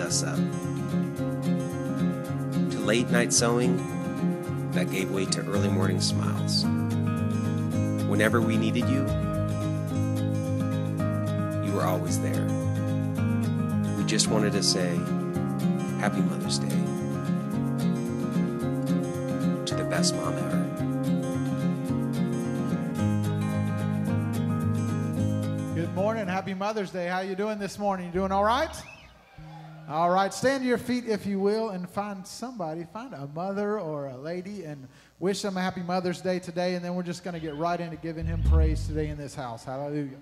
us up. To late night sewing that gave way to early morning smiles. Whenever we needed you, you were always there. We just wanted to say, Happy Mother's Day to the best mom ever. Good morning. Happy Mother's Day. How you doing this morning? You doing all right? All right. Stand to your feet if you will and find somebody, find a mother or a lady and wish them a happy Mother's Day today and then we're just going to get right into giving him praise today in this house. Hallelujah.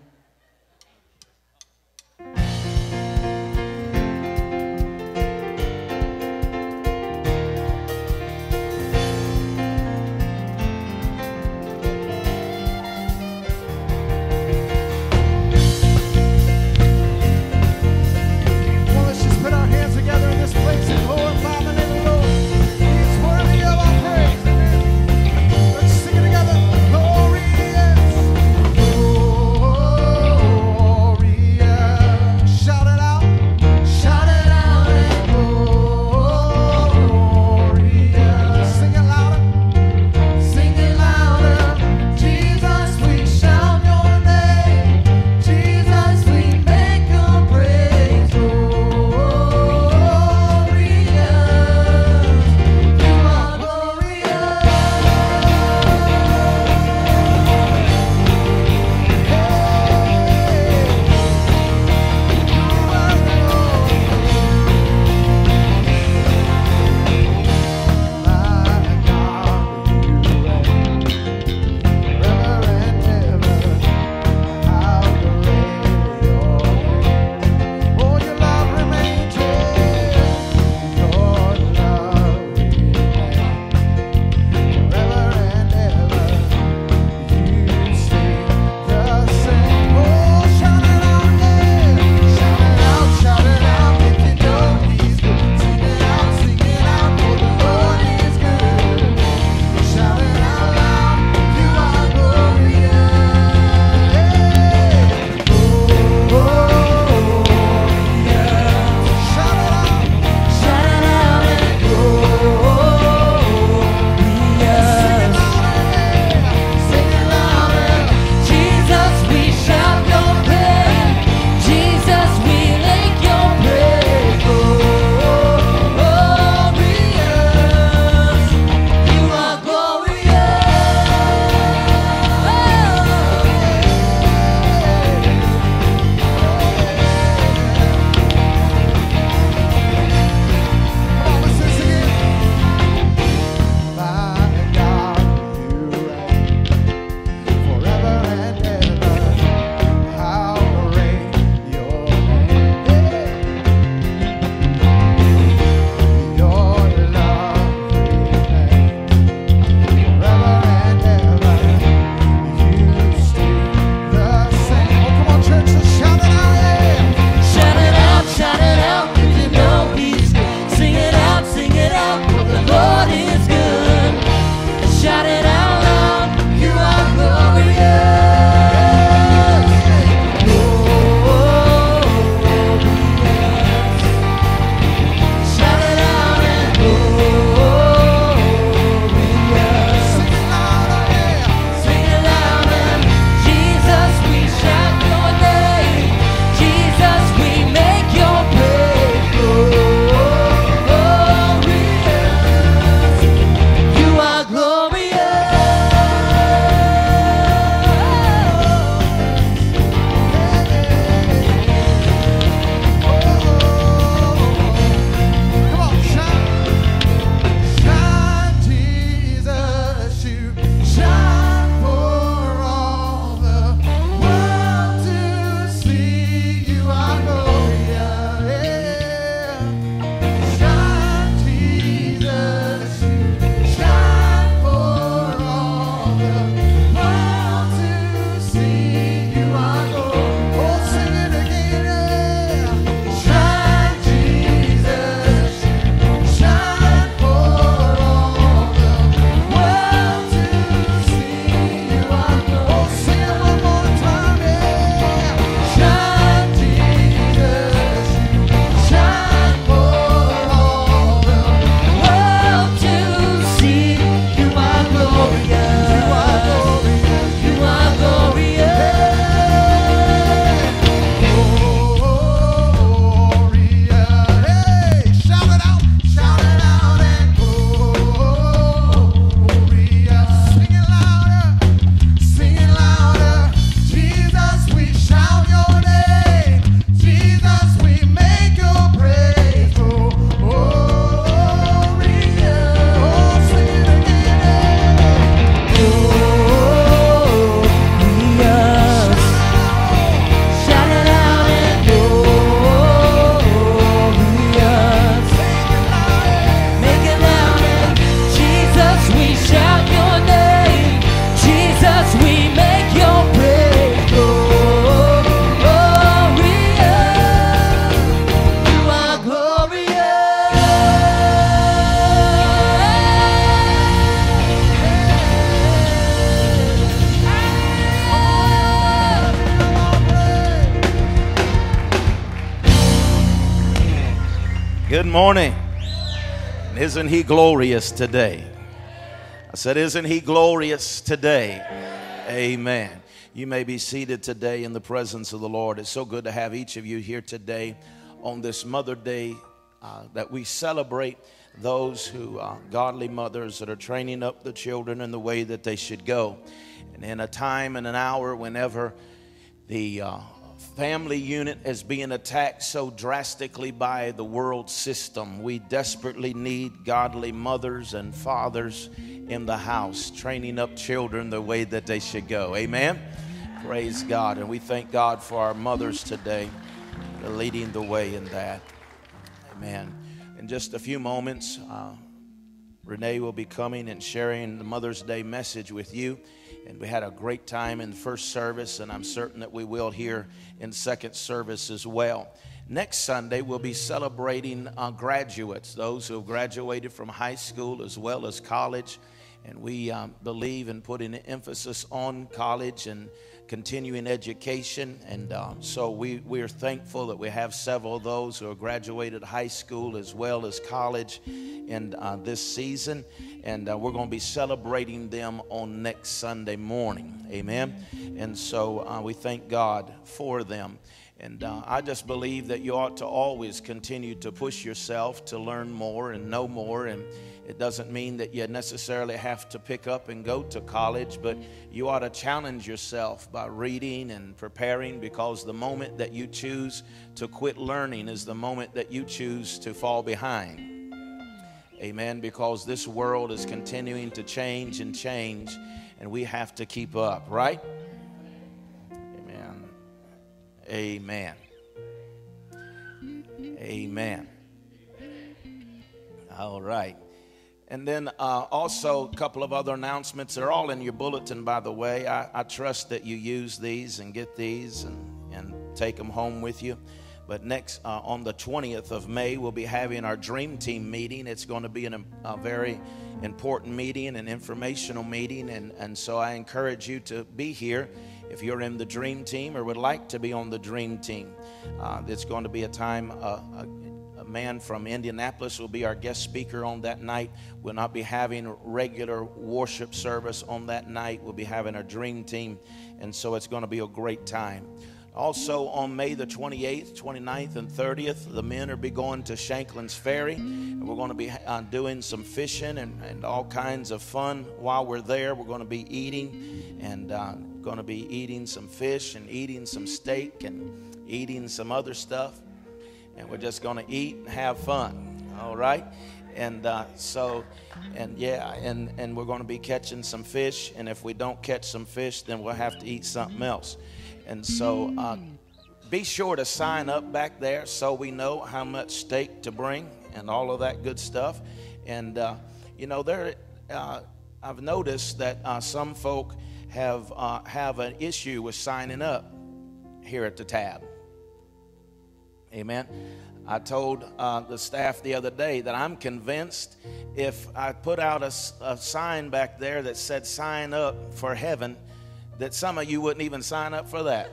Isn't he glorious today? I said, Isn't he glorious today? Amen. You may be seated today in the presence of the Lord. It's so good to have each of you here today on this Mother Day uh, that we celebrate those who are godly mothers that are training up the children in the way that they should go. And in a time and an hour whenever the uh, family unit is being attacked so drastically by the world system. We desperately need godly mothers and fathers in the house, training up children the way that they should go. Amen. Praise God. And we thank God for our mothers today, leading the way in that. Amen. In just a few moments, uh, Renee will be coming and sharing the Mother's Day message with you. And we had a great time in first service, and I'm certain that we will here in second service as well. Next Sunday, we'll be celebrating uh, graduates, those who have graduated from high school as well as college. And we um, believe in putting emphasis on college and continuing education. And uh, so we, we are thankful that we have several of those who have graduated high school as well as college in uh, this season. And uh, we're going to be celebrating them on next Sunday morning. Amen. And so uh, we thank God for them. And uh, I just believe that you ought to always continue to push yourself to learn more and know more and it doesn't mean that you necessarily have to pick up and go to college, but you ought to challenge yourself by reading and preparing because the moment that you choose to quit learning is the moment that you choose to fall behind. Amen. Because this world is continuing to change and change, and we have to keep up, right? Amen. Amen. Amen. All right. And then uh, also a couple of other announcements. They're all in your bulletin, by the way. I, I trust that you use these and get these and, and take them home with you. But next, uh, on the 20th of May, we'll be having our Dream Team meeting. It's going to be an, a very important meeting, an informational meeting. And, and so I encourage you to be here if you're in the Dream Team or would like to be on the Dream Team. Uh, it's going to be a time, uh, man from Indianapolis will be our guest speaker on that night. We'll not be having regular worship service on that night. We'll be having our dream team, and so it's going to be a great time. Also, on May the 28th, 29th, and 30th, the men are be going to Shanklin's Ferry, and we're going to be uh, doing some fishing and, and all kinds of fun while we're there. We're going to be eating and uh, going to be eating some fish and eating some steak and eating some other stuff and we're just going to eat and have fun. All right? And uh, so, and yeah, and, and we're going to be catching some fish. And if we don't catch some fish, then we'll have to eat something else. And so, uh, be sure to sign up back there so we know how much steak to bring and all of that good stuff. And, uh, you know, there, uh, I've noticed that uh, some folk have, uh, have an issue with signing up here at the tab. Amen. I told uh, the staff the other day that I'm convinced if I put out a, a, sign back there that said sign up for heaven, that some of you wouldn't even sign up for that.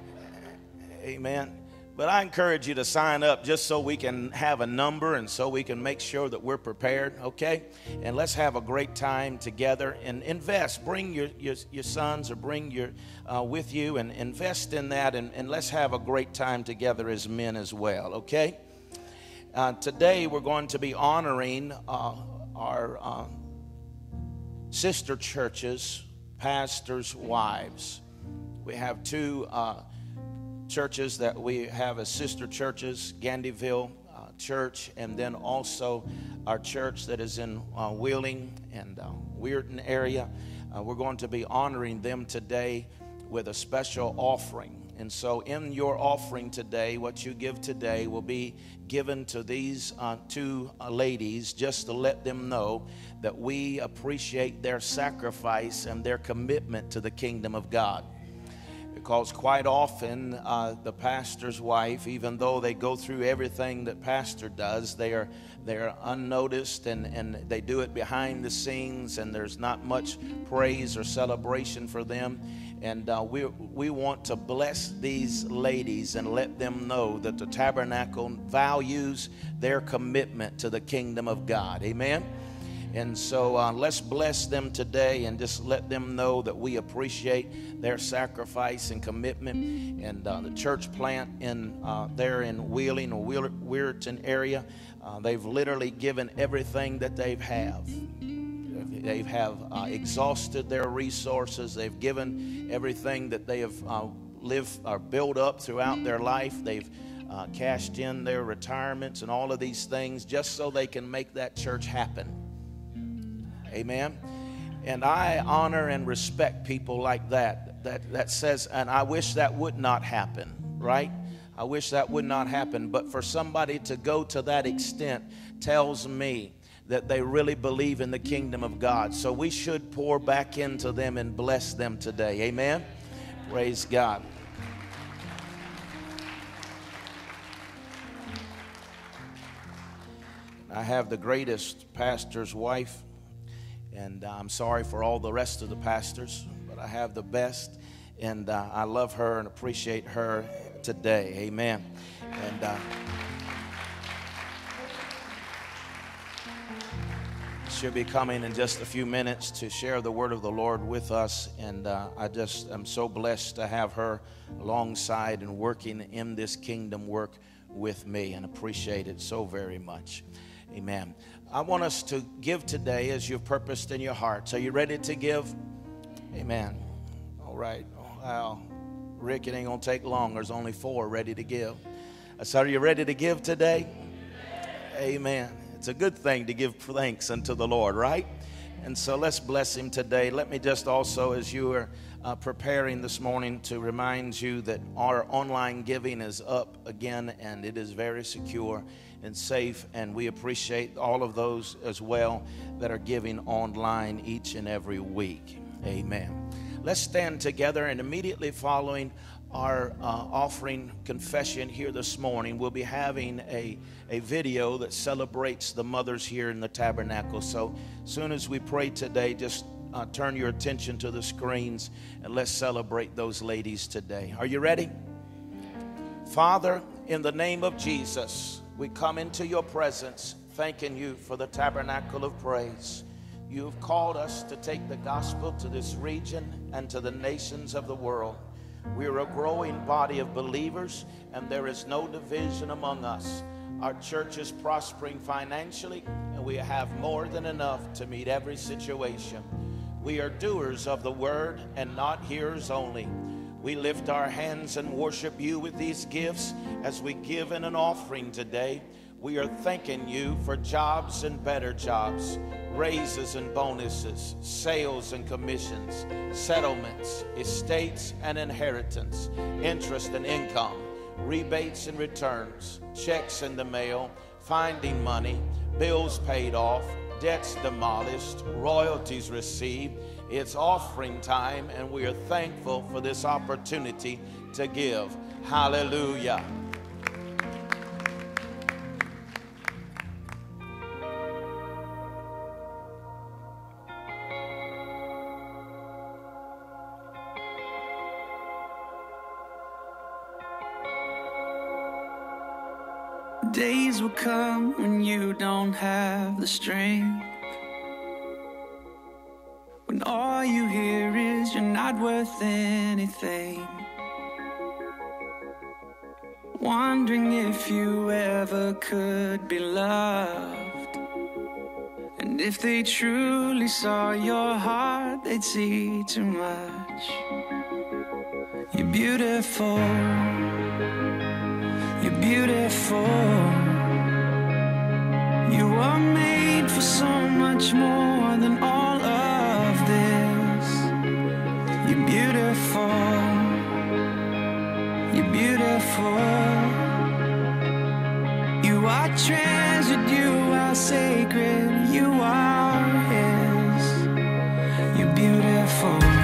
Amen. But I encourage you to sign up just so we can have a number and so we can make sure that we're prepared, okay? And let's have a great time together and invest. Bring your, your, your sons or bring your uh, with you and invest in that and, and let's have a great time together as men as well, okay? Uh, today we're going to be honoring uh, our uh, sister churches, pastors' wives. We have two uh, churches that we have as sister churches Gandyville uh, Church, and then also our church that is in uh, Wheeling and uh, Weirton area. Uh, we're going to be honoring them today with a special offering. And so, in your offering today, what you give today will be given to these uh, two uh, ladies just to let them know that we appreciate their sacrifice and their commitment to the kingdom of God because quite often uh, the pastor's wife, even though they go through everything that pastor does, they are they're unnoticed and, and they do it behind the scenes, and there's not much praise or celebration for them. And uh, we, we want to bless these ladies and let them know that the tabernacle values their commitment to the kingdom of God. Amen. And so uh, let's bless them today and just let them know that we appreciate their sacrifice and commitment. And uh, the church plant in uh, there in Wheeling or Weirton area, uh, they've literally given everything that they've have. They have uh, exhausted their resources. They've given everything that they have uh, lived or built up throughout their life. They've cashed in their retirements and all of these things just so they can make that church happen. Amen. And I honor and respect people like that. That that says, and I wish that would not happen, right? I wish that would not happen. But for somebody to go to that extent tells me that they really believe in the kingdom of God. So we should pour back into them and bless them today. Amen. Praise God. I have the greatest pastor's wife and uh, I'm sorry for all the rest of the pastors, but I have the best. And uh, I love her and appreciate her today. Amen. And uh, she'll be coming in just a few minutes to share the word of the Lord with us. And uh, I just am so blessed to have her alongside and working in this kingdom work with me and appreciate it so very much. Amen. I want us to give today as you've purposed in your hearts. Are you ready to give? Amen. All right. Wow. Rick, it ain't going to take long. There's only four ready to give. So, are you ready to give today? Amen. It's a good thing to give thanks unto the Lord, right? And so let's bless him today. Let me just also, as you are uh, preparing this morning, to remind you that our online giving is up again and it is very secure and safe. And we appreciate all of those as well that are giving online each and every week. Amen. Let's stand together and immediately following our uh, offering confession here this morning, we'll be having a, a video that celebrates the mothers here in the tabernacle. So, soon as we pray today, just uh, turn your attention to the screens and let's celebrate those ladies today. Are you ready? Father, in the name of Jesus, we come into your presence thanking you for the tabernacle of praise. You've called us to take the gospel to this region and to the nations of the world. We are a growing body of believers, and there is no division among us. Our church is prospering financially, and we have more than enough to meet every situation. We are doers of the word and not hearers only. We lift our hands and worship you with these gifts as we give in an offering today. We are thanking you for jobs and better jobs, raises and bonuses, sales and commissions, settlements, estates and inheritance, interest and income, rebates and returns, checks in the mail, finding money, bills paid off, debts demolished, royalties received it's offering time, and we are thankful for this opportunity to give. Hallelujah. Days will come when you don't have the strength when all you hear is you're not worth anything. Wondering if you ever could be loved. And if they truly saw your heart, they'd see too much. You're beautiful. You're beautiful. You are made for so much more than all You're beautiful. You are treasured, you are sacred, you are His. You're beautiful.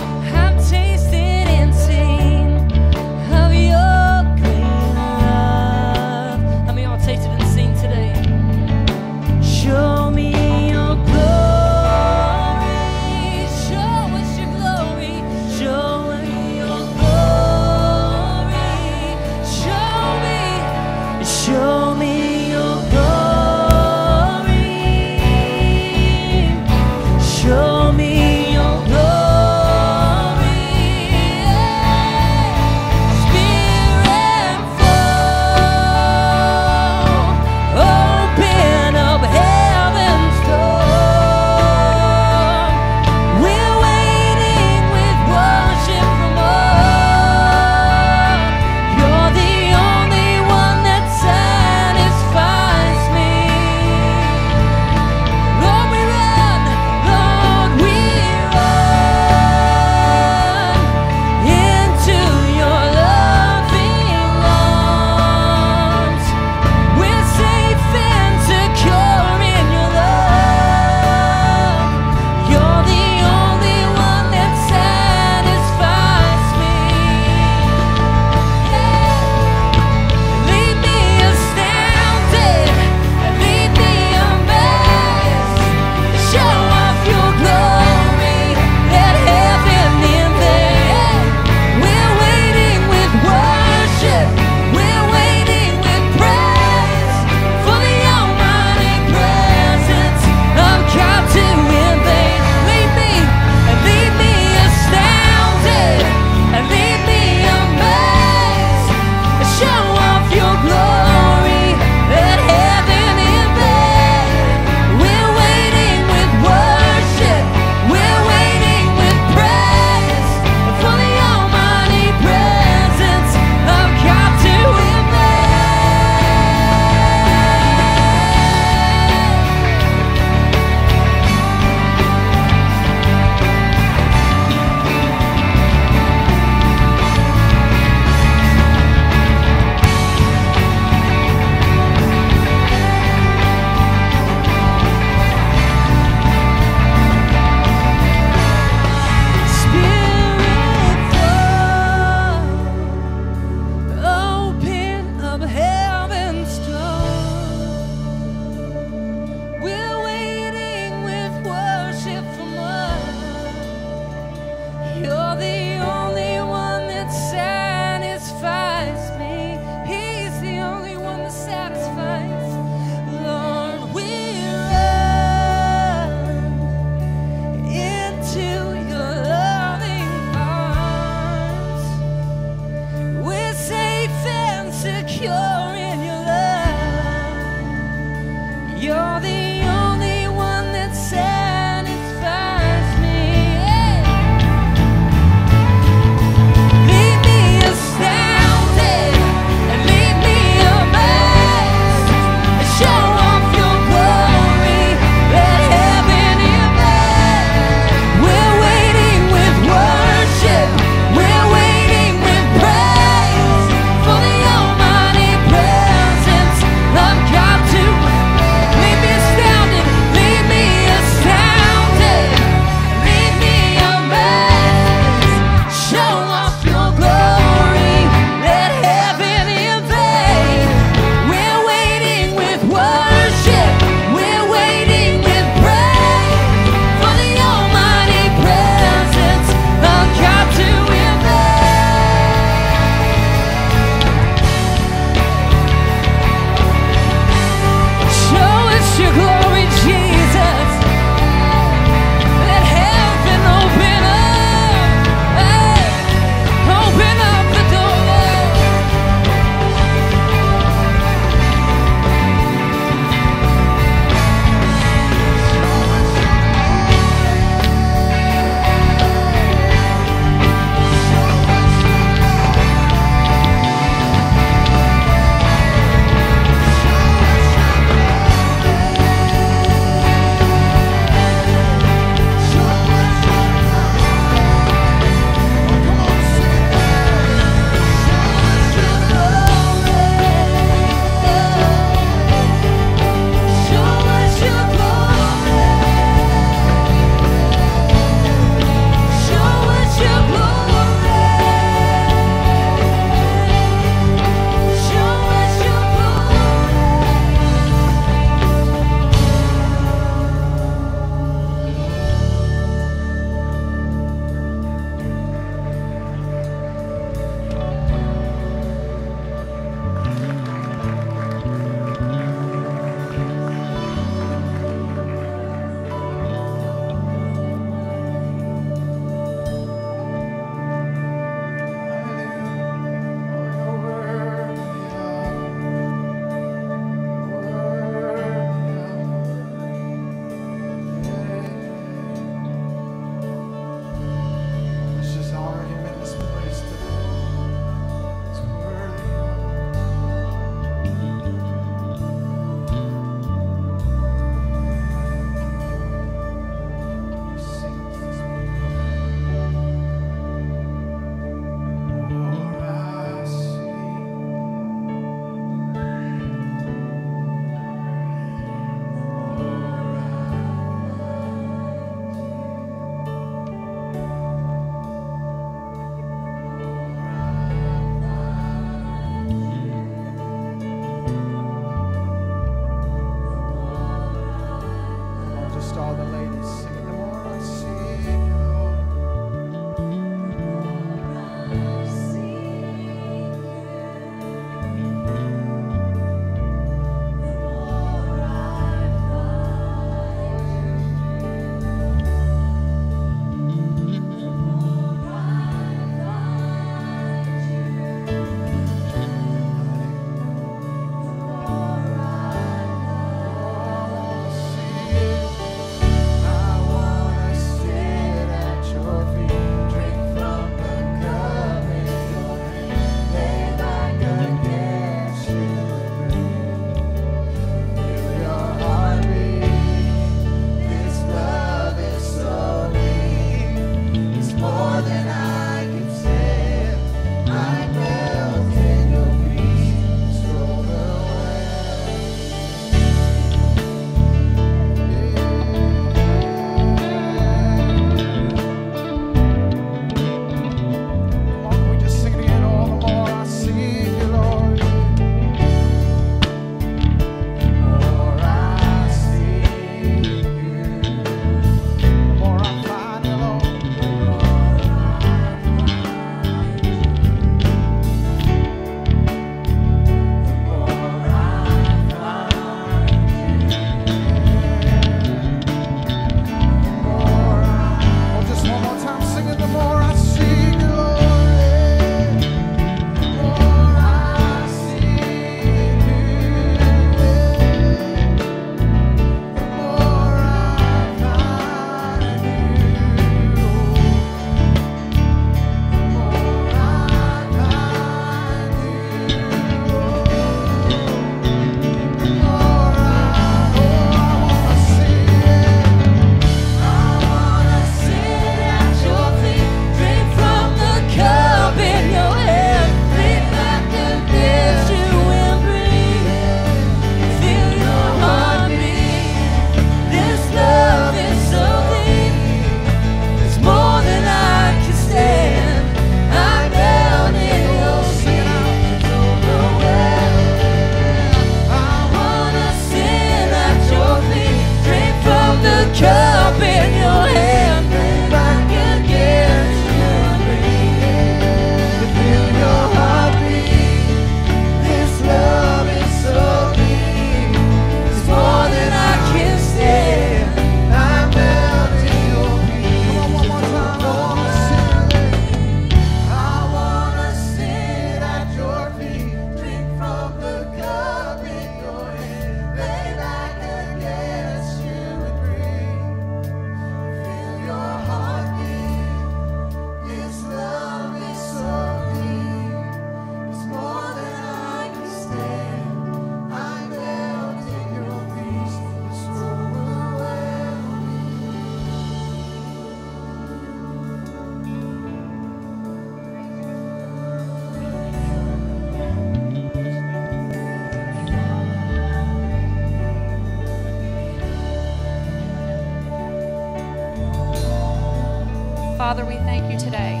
Father, we thank you today.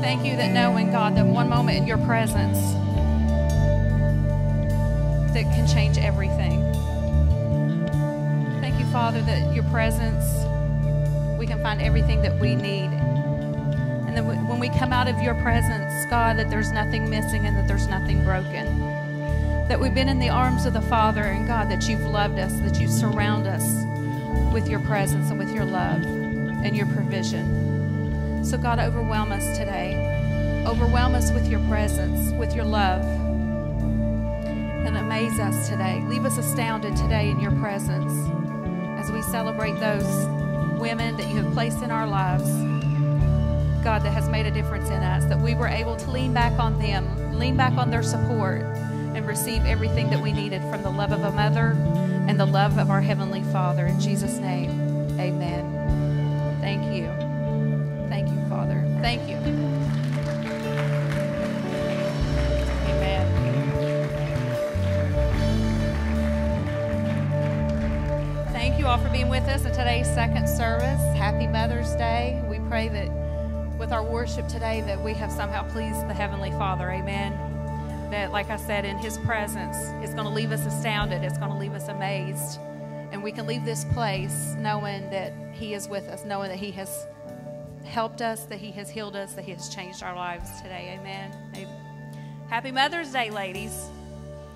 Thank you that knowing, God, that one moment in your presence that can change everything. Thank you, Father, that your presence, we can find everything that we need. And then when we come out of your presence, God, that there's nothing missing and that there's nothing broken. That we've been in the arms of the Father, and God, that you've loved us, that you surround us with your presence and with your love and your provision. So, God, overwhelm us today. Overwhelm us with your presence, with your love, and amaze us today. Leave us astounded today in your presence as we celebrate those women that you have placed in our lives. God, that has made a difference in us, that we were able to lean back on them, lean back on their support, and receive everything that we needed from the love of a mother and the love of our Heavenly Father. In Jesus' name, today's second service. Happy Mother's Day. We pray that with our worship today that we have somehow pleased the Heavenly Father. Amen. That, like I said, in His presence, it's going to leave us astounded. It's going to leave us amazed. And we can leave this place knowing that He is with us, knowing that He has helped us, that He has healed us, that He has changed our lives today. Amen. Amen. Happy Mother's Day, ladies.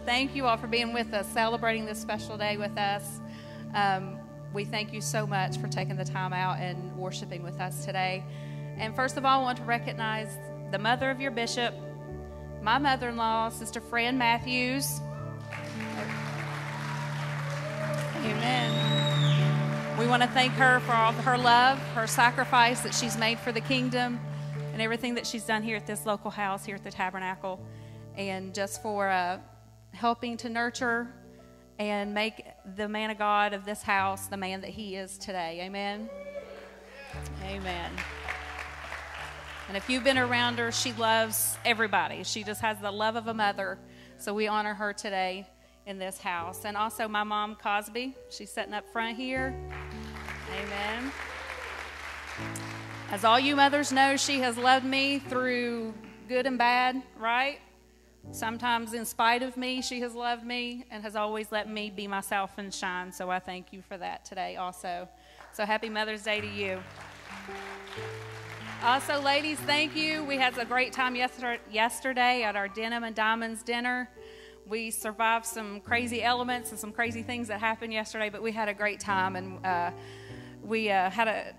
Thank you all for being with us, celebrating this special day with us. Um, we thank you so much for taking the time out and worshiping with us today. And first of all, I want to recognize the mother of your bishop, my mother in law, Sister Fran Mathews. Amen. We want to thank her for all her love, her sacrifice that she's made for the kingdom, and everything that she's done here at this local house, here at the tabernacle, and just for uh, helping to nurture and make the man of God of this house the man that he is today. Amen. Amen. And if you've been around her, she loves everybody. She just has the love of a mother. So we honor her today in this house. And also my mom, Cosby. She's sitting up front here. Amen. As all you mothers know, she has loved me through good and bad, right? Sometimes, in spite of me, she has loved me and has always let me be myself and shine. So I thank you for that today, also. So happy Mother's Day to you. Also, ladies, thank you. We had a great time yesterday, at our Denim and Diamonds dinner. We survived some crazy elements and some crazy things that happened yesterday, but we had a great time and uh, we uh, had a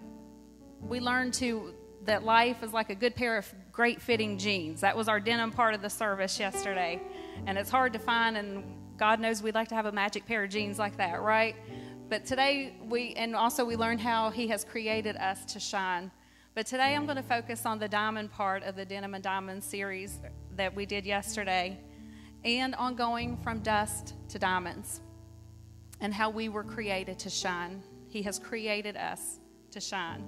we learned to that life is like a good pair of great fitting jeans. That was our denim part of the service yesterday, and it's hard to find. And God knows we'd like to have a magic pair of jeans like that, right? But today we and also we learned how He has created us to shine. But today I'm going to focus on the diamond part of the Denim and Diamond series that we did yesterday and on going from dust to diamonds and how we were created to shine. He has created us to shine.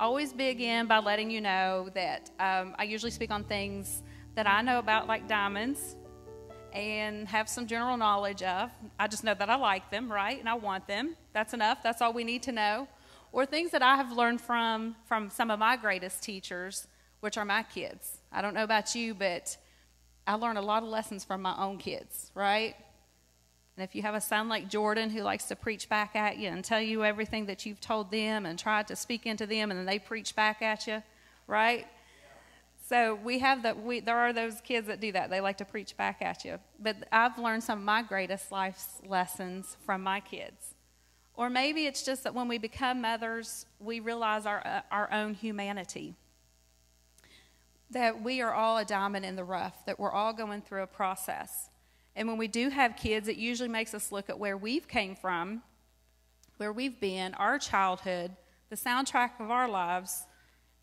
Always begin by letting you know that um, I usually speak on things that I know about, like diamonds, and have some general knowledge of. I just know that I like them, right? And I want them. That's enough. That's all we need to know or things that I have learned from from some of my greatest teachers, which are my kids. I don't know about you, but I learned a lot of lessons from my own kids, right? And if you have a son like Jordan who likes to preach back at you and tell you everything that you've told them and tried to speak into them and then they preach back at you, right? So we have that. We there are those kids that do that. They like to preach back at you. But I've learned some of my greatest life lessons from my kids. Or maybe it's just that when we become mothers, we realize our, uh, our own humanity. That we are all a diamond in the rough, that we're all going through a process. And when we do have kids, it usually makes us look at where we've came from, where we've been, our childhood, the soundtrack of our lives,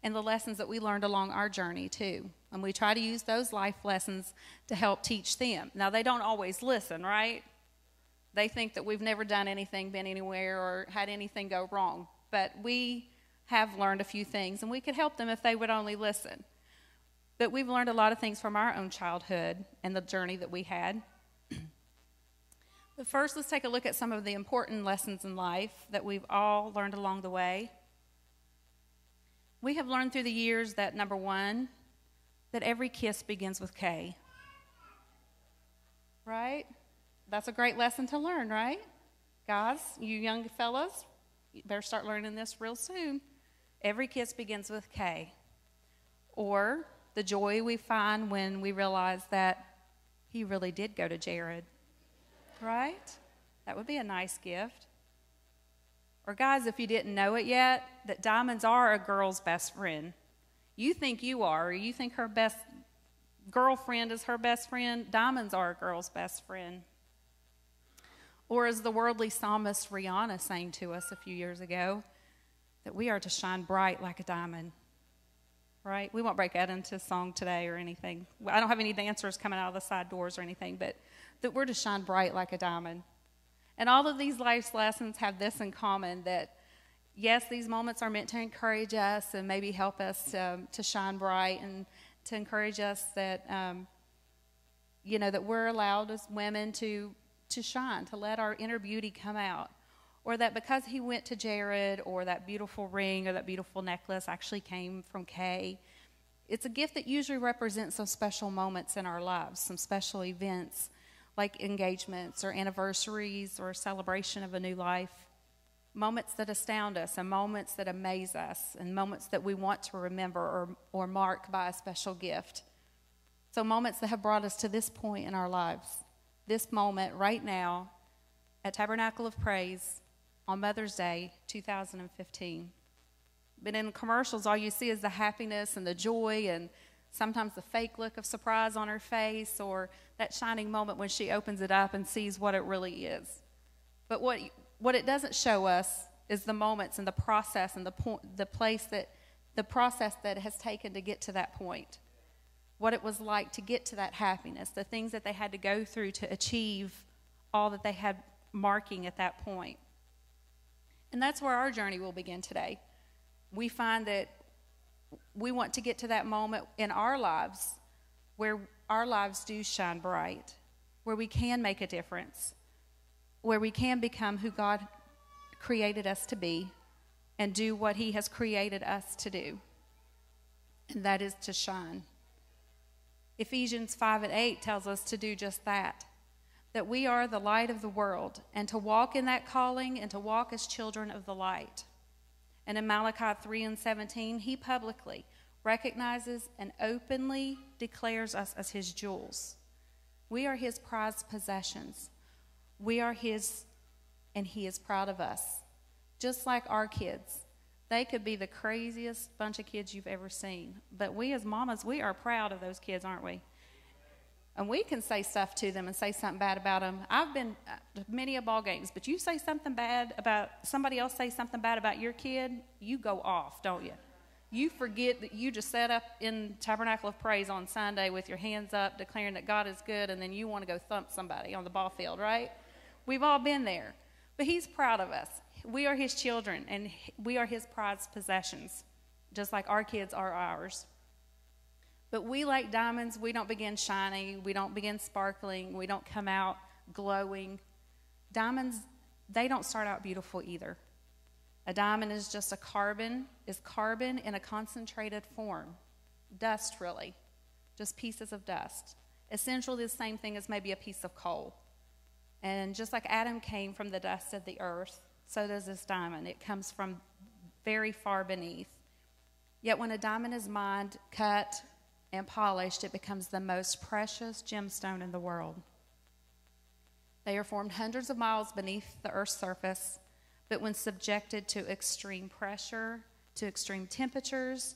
and the lessons that we learned along our journey, too. And we try to use those life lessons to help teach them. Now, they don't always listen, right? They think that we've never done anything, been anywhere, or had anything go wrong. But we have learned a few things, and we could help them if they would only listen. But we've learned a lot of things from our own childhood and the journey that we had. First, let's take a look at some of the important lessons in life that we've all learned along the way. We have learned through the years that number one, that every kiss begins with K. Right? That's a great lesson to learn, right? Guys, you young fellas, you better start learning this real soon. Every kiss begins with K. Or the joy we find when we realize that he really did go to Jared. Right? That would be a nice gift. Or, guys, if you didn't know it yet, that diamonds are a girl's best friend. You think you are, or you think her best girlfriend is her best friend. Diamonds are a girl's best friend. Or, as the worldly psalmist Rihanna sang to us a few years ago, that we are to shine bright like a diamond. Right? We won't break that into song today or anything. I don't have any dancers coming out of the side doors or anything, but that we're to shine bright like a diamond. And all of these life's lessons have this in common that, yes, these moments are meant to encourage us and maybe help us um, to shine bright and to encourage us that, um, you know, that we're allowed as women to, to shine, to let our inner beauty come out. Or that because he went to Jared, or that beautiful ring or that beautiful necklace actually came from Kay, it's a gift that usually represents some special moments in our lives, some special events like engagements or anniversaries or celebration of a new life. Moments that astound us and moments that amaze us and moments that we want to remember or, or mark by a special gift. So, moments that have brought us to this point in our lives, this moment right now at Tabernacle of Praise on Mother's Day 2015. But in commercials, all you see is the happiness and the joy and sometimes the fake look of surprise on her face or that shining moment when she opens it up and sees what it really is. But what, what it doesn't show us is the moments and the process and the, point, the place that, the process that it has taken to get to that point. What it was like to get to that happiness, the things that they had to go through to achieve all that they had marking at that point. And that's where our journey will begin today. We find that we want to get to that moment in our lives where our lives do shine bright, where we can make a difference, where we can become who God created us to be and do what He has created us to do, and that is to shine. Ephesians 5 and 8 tells us to do just that that we are the light of the world, and to walk in that calling and to walk as children of the light. And in Malachi 3 and 17, he publicly recognizes and openly declares us as his jewels. We are his prized possessions. We are his, and he is proud of us. Just like our kids. They could be the craziest bunch of kids you've ever seen. But we as mamas, we are proud of those kids, aren't we? And we can say stuff to them and say something bad about them. I've been uh, to many a ball games, but you say something bad about somebody else say something bad about your kid, you go off, don't you? You forget that you just sat up in Tabernacle of Praise on Sunday with your hands up, declaring that God is good, and then you want to go thump somebody on the ball field, right? We've all been there. But He's proud of us. We are His children, and we are His prized possessions, just like our kids are ours. But we, like diamonds, we don't begin shining, we don't begin sparkling, we don't come out glowing. Diamonds, they don't start out beautiful either. A diamond is just a carbon, is carbon in a concentrated form. Dust, really. Just pieces of dust. Essentially the same thing as maybe a piece of coal. And just like Adam came from the dust of the earth, so does this diamond. It comes from very far beneath. Yet when a diamond is mined, cut, and polished, it becomes the most precious gemstone in the world. They are formed hundreds of miles beneath the Earth's surface, but when subjected to extreme pressure, to extreme temperatures,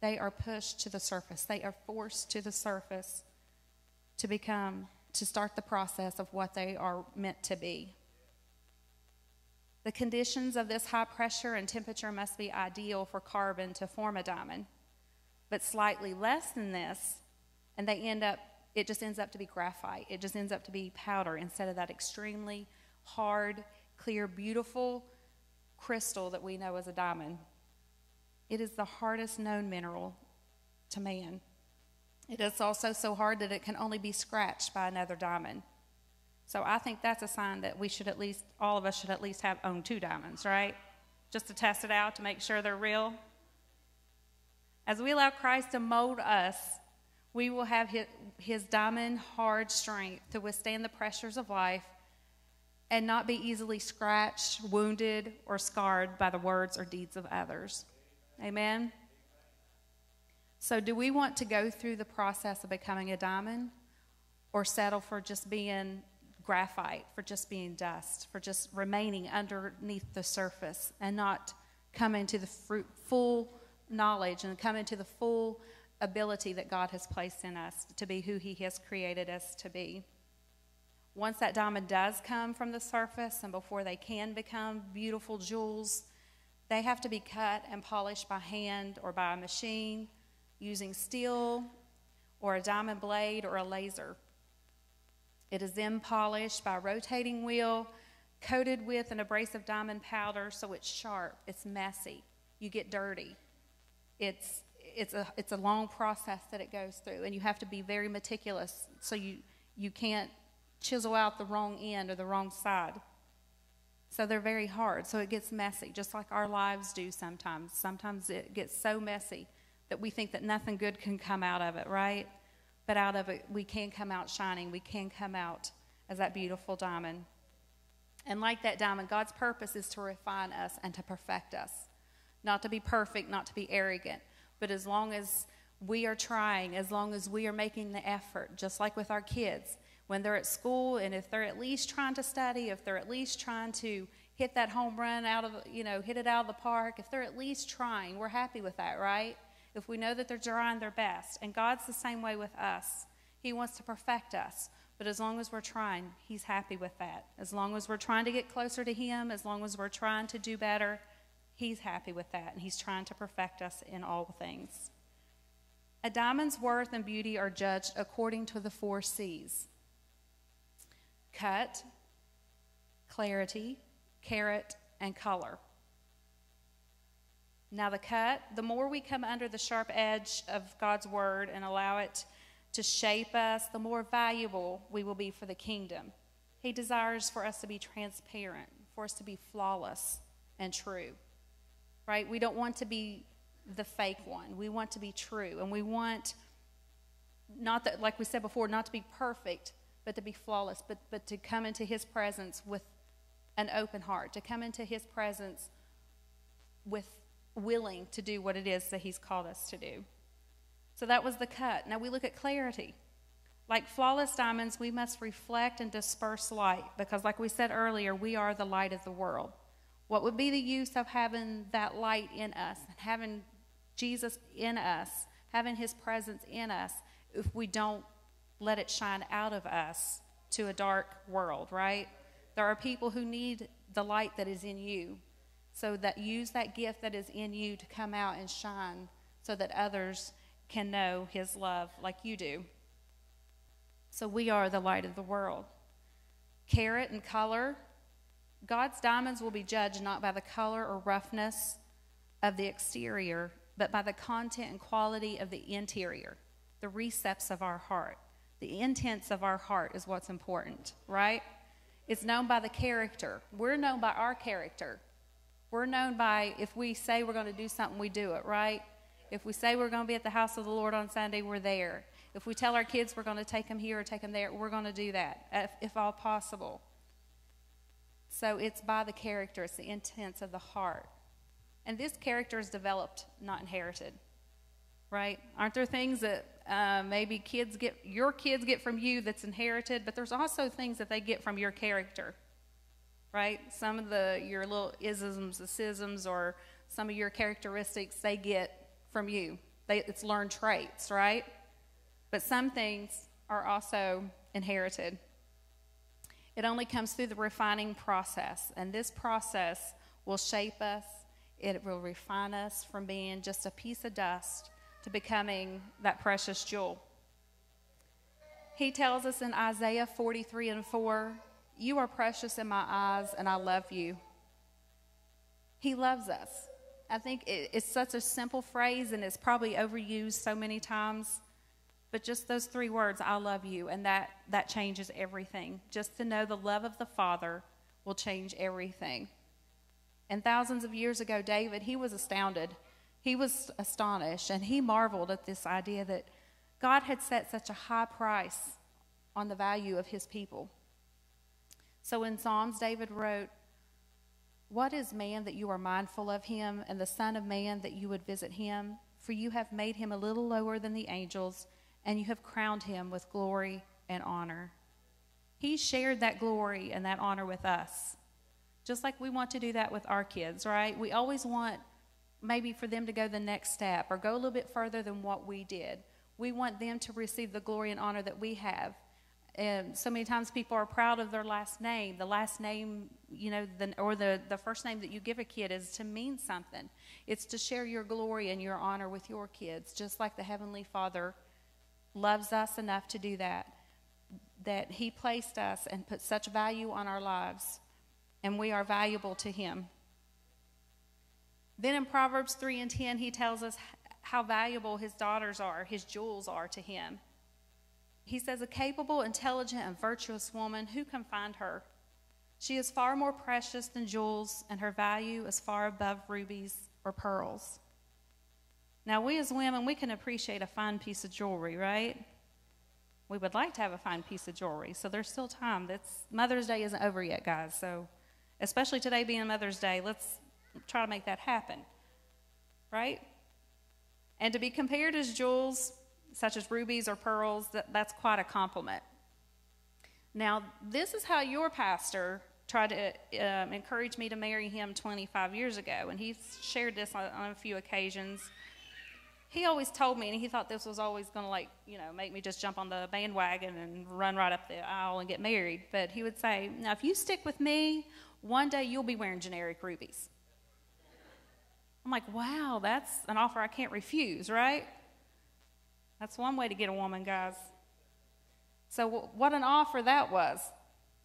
they are pushed to the surface. They are forced to the surface to become, to start the process of what they are meant to be. The conditions of this high pressure and temperature must be ideal for carbon to form a diamond but slightly less than this, and they end up, it just ends up to be graphite. It just ends up to be powder instead of that extremely hard, clear, beautiful crystal that we know as a diamond. It is the hardest known mineral to man. It is also so hard that it can only be scratched by another diamond. So I think that's a sign that we should at least, all of us should at least have own two diamonds, right? Just to test it out to make sure they're real. As we allow Christ to mold us, we will have his, his diamond hard strength to withstand the pressures of life and not be easily scratched, wounded, or scarred by the words or deeds of others. Amen? So, do we want to go through the process of becoming a diamond or settle for just being graphite, for just being dust, for just remaining underneath the surface and not coming to the fruit, full knowledge and come into the full ability that God has placed in us to be who He has created us to be? Once that diamond does come from the surface and before they can become beautiful jewels, they have to be cut and polished by hand or by a machine using steel or a diamond blade or a laser. It is then polished by a rotating wheel, coated with an abrasive diamond powder so it's sharp, it's messy, you get dirty. It's, it's, a, it's a long process that it goes through, and you have to be very meticulous so you, you can't chisel out the wrong end or the wrong side. So they're very hard. So it gets messy, just like our lives do sometimes. Sometimes it gets so messy that we think that nothing good can come out of it, right? But out of it, we can come out shining. We can come out as that beautiful diamond. And like that diamond, God's purpose is to refine us and to perfect us. Not to be perfect, not to be arrogant, but as long as we are trying, as long as we are making the effort, just like with our kids, when they're at school and if they're at least trying to study, if they're at least trying to hit that home run out of, you know, hit it out of the park, if they're at least trying, we're happy with that, right? If we know that they're trying their best. And God's the same way with us. He wants to perfect us. But as long as we're trying, He's happy with that. As long as we're trying to get closer to Him, as long as we're trying to do better, He's happy with that. And He's trying to perfect us in all things. A diamond's worth and beauty are judged according to the four C's cut, clarity, carat, and color. Now, the cut, the more we come under the sharp edge of God's word and allow it to shape us, the more valuable we will be for the kingdom. He desires for us to be transparent, for us to be flawless and true, right? We don't want to be the fake one. We want to be true. And we want, not that, like we said before, not to be perfect, but to be flawless, but, but to come into His presence with an open heart, to come into His presence with willing to do what it is that He's called us to do. So that was the cut. Now we look at clarity. Like flawless diamonds, we must reflect and disperse light because, like we said earlier, we are the light of the world. What would be the use of having that light in us having Jesus in us, having His presence in us, if we don't let it shine out of us to a dark world, right? There are people who need the light that is in you. So that use that gift that is in you to come out and shine so that others can know his love like you do. So we are the light of the world. Carat and color. God's diamonds will be judged not by the color or roughness of the exterior, but by the content and quality of the interior, the recepts of our heart. The intents of our heart is what's important, right? It's known by the character. We're known by our character. We're known by if we say we're going to do something, we do it, right? If we say we're going to be at the house of the Lord on Sunday, we're there. If we tell our kids we're going to take them here or take them there, we're going to do that, if, if all possible. So it's by the character, it's the intents of the heart. And this character is developed, not inherited, right? Aren't there things that uh, maybe kids get, your kids get from you that's inherited, but there's also things that they get from your character, right? Some of the, your little isms, the sisms, or some of your characteristics they get from you. They, it's learned traits, right? But some things are also inherited. It only comes through the refining process, and this process will shape us, it will refine us from being just a piece of dust to becoming that precious jewel. He tells us in Isaiah 43 and 4 You are precious in my eyes, and I love you. He loves us. I think it's such a simple phrase, and it's probably overused so many times. But just those three words, I love you, and that, that changes everything. Just to know the love of the Father will change everything. And thousands of years ago, David, he was astounded he was astonished and he marveled at this idea that God had set such a high price on the value of his people. So in Psalms, David wrote, What is man that you are mindful of him, and the Son of Man that you would visit him? For you have made him a little lower than the angels, and you have crowned him with glory and honor. He shared that glory and that honor with us. Just like we want to do that with our kids, right? We always want maybe for them to go the next step or go a little bit further than what we did. We want them to receive the glory and honor that we have. And so many times people are proud of their last name. The last name, you know, the, or the, the first name that you give a kid is to mean something. It's to share your glory and your honor with your kids, just like the Heavenly Father loves us enough to do that. That He placed us and put such value on our lives, and we are valuable to Him. Then in Proverbs 3 and 10, He tells us how valuable His daughters are, His jewels are to Him. He says, A capable, intelligent, and virtuous woman, who can find her? She is far more precious than jewels, and her value is far above rubies or pearls. Now, we as women, we can appreciate a fine piece of jewelry, right? We would like to have a fine piece of jewelry, so there's still time. That's Mother's Day isn't over yet, guys. So, especially today being Mother's Day, let's try to make that happen, right? And to be compared as jewels, such as rubies or pearls, that, that's quite a compliment. Now, this is how your pastor tried to um, encourage me to marry him 25 years ago, and he's shared this on, on a few occasions. He always told me, and he thought this was always going to, like, you know, make me just jump on the bandwagon and run right up the aisle and get married. But he would say, Now, if you stick with me, one day you'll be wearing generic rubies. I'm like, wow, that's an offer I can't refuse, right? That's one way to get a woman, guys. So, what an offer that was.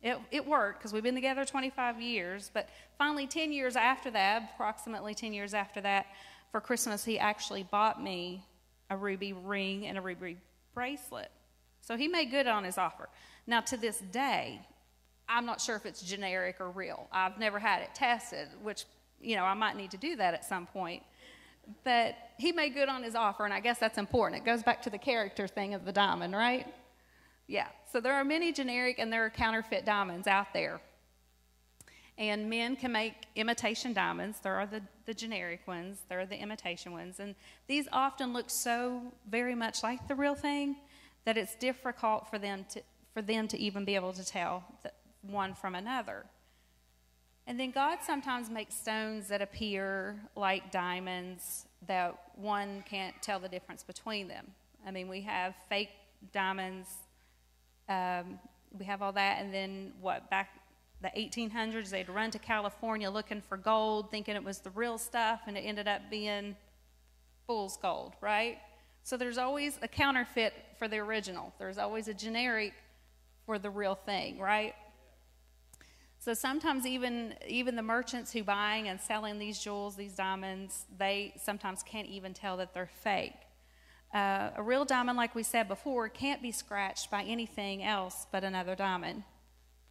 It, it worked because we've been together 25 years, but finally, 10 years after that, approximately 10 years after that, for Christmas, he actually bought me a ruby ring and a ruby bracelet. So, he made good on his offer. Now, to this day, I'm not sure if it's generic or real. I've never had it tested, which, you know, I might need to do that at some point but he made good on his offer, and I guess that's important. It goes back to the character thing of the diamond, right? Yeah. So there are many generic and there are counterfeit diamonds out there. And men can make imitation diamonds. There are the, the generic ones, there are the imitation ones. And these often look so very much like the real thing that it's difficult for them to, for them to even be able to tell one from another. And then God sometimes makes stones that appear like diamonds that one can't tell the difference between them. I mean, we have fake diamonds, um, we have all that, and then what, back the 1800s, they'd run to California looking for gold, thinking it was the real stuff, and it ended up being fool's gold, right? So there's always a counterfeit for the original, there's always a generic for the real thing, right? So sometimes even even the merchants who buying and selling these jewels, these diamonds, they sometimes can't even tell that they're fake. Uh, a real diamond, like we said before, can't be scratched by anything else but another diamond.